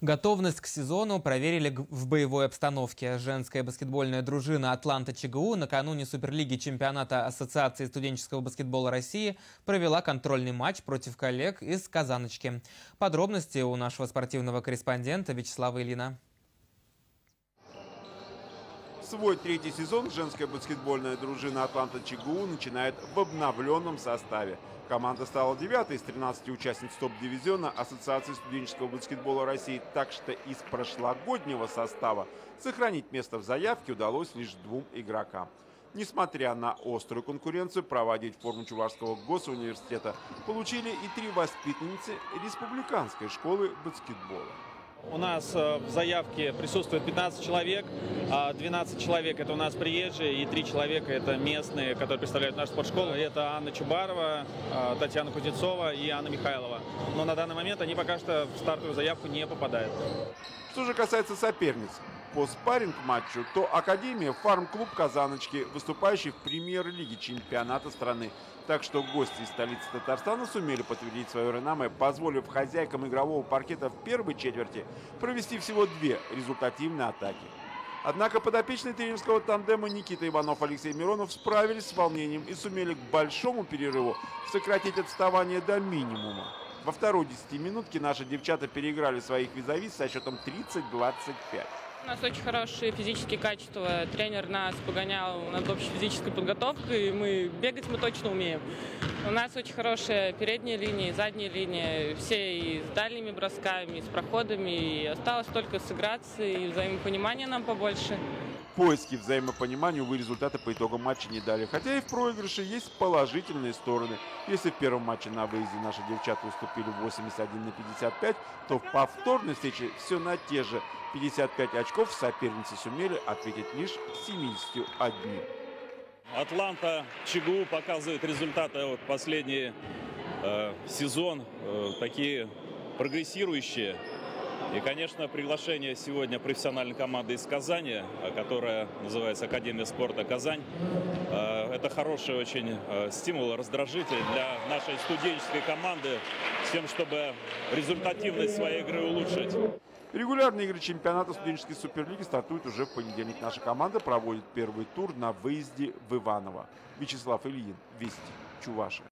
Готовность к сезону проверили в боевой обстановке. Женская баскетбольная дружина «Атланта ЧГУ» накануне Суперлиги чемпионата Ассоциации студенческого баскетбола России провела контрольный матч против коллег из Казаночки. Подробности у нашего спортивного корреспондента Вячеслава Ильина. Свой третий сезон женская баскетбольная дружина «Атланта ЧГУ» начинает в обновленном составе. Команда стала девятой из 13 участниц топ-дивизиона Ассоциации студенческого баскетбола России, так что из прошлогоднего состава сохранить место в заявке удалось лишь двум игрокам. Несмотря на острую конкуренцию, проводить форму Чувашского госуниверситета получили и три воспитанницы республиканской школы баскетбола. У нас э, в заявке присутствует 15 человек, 12 а человек это у нас приезжие и 3 человека это местные, которые представляют нашу спортшколу. Это Анна Чубарова, а, Татьяна Кузнецова и Анна Михайлова. Но на данный момент они пока что в стартовую заявку не попадают. Что же касается соперниц, по спарринг-матчу, то Академия фарм-клуб Казаночки, выступающий в премьер-лиге чемпионата страны. Так что гости из столицы Татарстана сумели подтвердить свое реноме, позволив хозяйкам игрового паркета в первой четверти провести всего две результативные атаки. Однако подопечные тренерского тандема Никита Иванов-Алексей Миронов справились с волнением и сумели к большому перерыву сократить отставание до минимума. Во второй десятиминутке наши девчата переиграли своих визави со счетом 30-25. У нас очень хорошие физические качества. Тренер нас погонял над общей физической подготовкой. И мы бегать мы точно умеем. У нас очень хорошая передняя линия, задняя линия. Все и с дальними бросками, и с проходами. И осталось только сыграться, и взаимопонимания нам побольше поиски взаимопонимания, увы, результаты по итогам матча не дали. Хотя и в проигрыше есть положительные стороны. Если в первом матче на выезде наши девчата уступили 81 на 55, то в повторной встрече все на те же 55 очков соперницы сумели ответить лишь 71. Атланта ЧГУ показывает результаты вот последний э, сезон, э, такие прогрессирующие. И, конечно, приглашение сегодня профессиональной команды из Казани, которая называется Академия спорта Казань, э, это хороший очень э, стимул, раздражитель для нашей студенческой команды с тем, чтобы результативность своей игры улучшить. Регулярные игры чемпионата студенческой суперлиги стартуют уже в понедельник. Наша команда проводит первый тур на выезде в Иваново. Вячеслав Ильин, Вести, Чуваши.